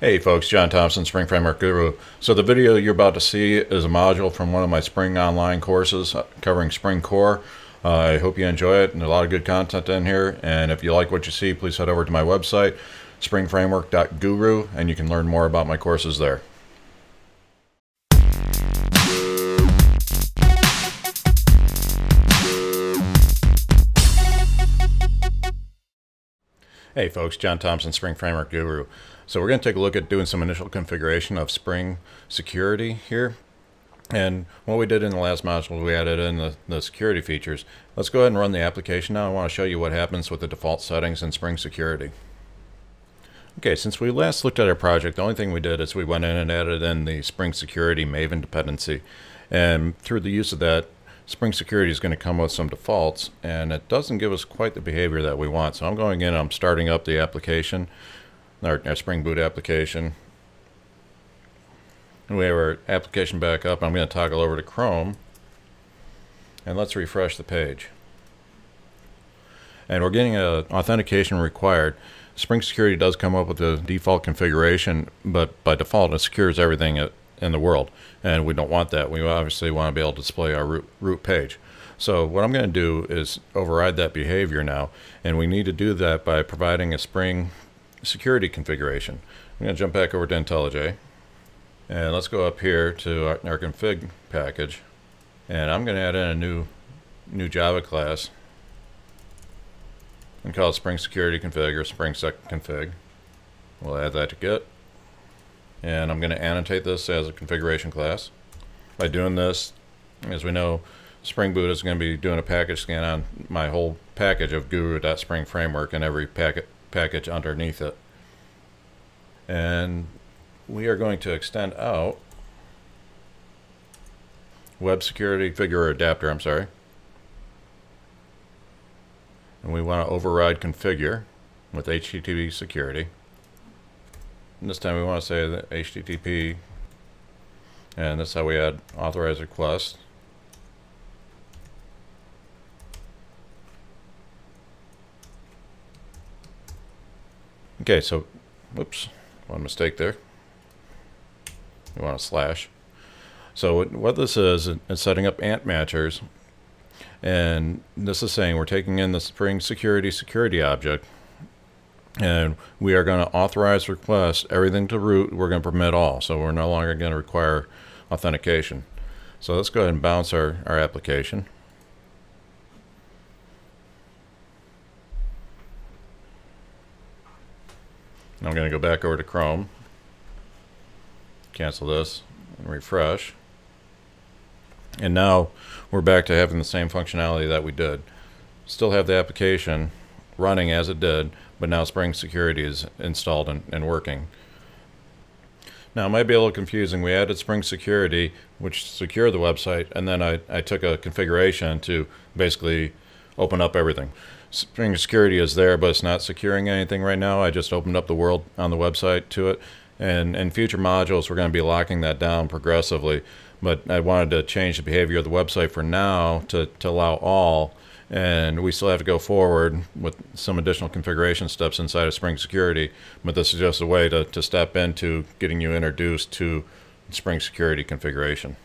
Hey folks, John Thompson, Spring Framework Guru. So the video you're about to see is a module from one of my Spring Online courses covering Spring Core. Uh, I hope you enjoy it and a lot of good content in here. And if you like what you see, please head over to my website, springframework.guru, and you can learn more about my courses there. Hey folks, John Thompson, Spring Framework Guru. So we're going to take a look at doing some initial configuration of Spring Security here. And what we did in the last module, we added in the, the security features. Let's go ahead and run the application now. I want to show you what happens with the default settings in Spring Security. Okay, since we last looked at our project, the only thing we did is we went in and added in the Spring Security Maven dependency. And through the use of that, Spring Security is going to come with some defaults, and it doesn't give us quite the behavior that we want. So I'm going in, I'm starting up the application, our, our Spring Boot application. And we have our application back up. I'm going to toggle over to Chrome, and let's refresh the page. And we're getting an authentication required. Spring Security does come up with the default configuration, but by default it secures everything in the world. And we don't want that. We obviously want to be able to display our root, root page. So what I'm going to do is override that behavior now. And we need to do that by providing a Spring security configuration. I'm going to jump back over to IntelliJ. And let's go up here to our, our config package. And I'm going to add in a new, new Java class and call it Spring Security Config or Spring Sec Config. We'll add that to Git and I'm going to annotate this as a configuration class. By doing this, as we know, Spring Boot is going to be doing a package scan on my whole package of guru.spring framework and every packet package underneath it. And we are going to extend out web security figure adapter, I'm sorry. And we want to override configure with HTTP security. And this time we want to say the HTTP, and that's how we add authorize request. Okay, so, whoops, one mistake there. We want a slash. So what this is, is setting up ant matchers. And this is saying we're taking in the Spring Security security object and we are going to authorize requests everything to root we're going to permit all. So we're no longer going to require authentication. So let's go ahead and bounce our, our application. I'm going to go back over to Chrome. Cancel this and refresh. And now we're back to having the same functionality that we did. Still have the application running as it did, but now Spring Security is installed and, and working. Now, it might be a little confusing. We added Spring Security, which secured the website, and then I, I took a configuration to basically open up everything. Spring Security is there, but it's not securing anything right now. I just opened up the world on the website to it. And in future modules, we're going to be locking that down progressively. But I wanted to change the behavior of the website for now to, to allow all and we still have to go forward with some additional configuration steps inside of Spring Security, but this is just a way to, to step into getting you introduced to Spring Security configuration.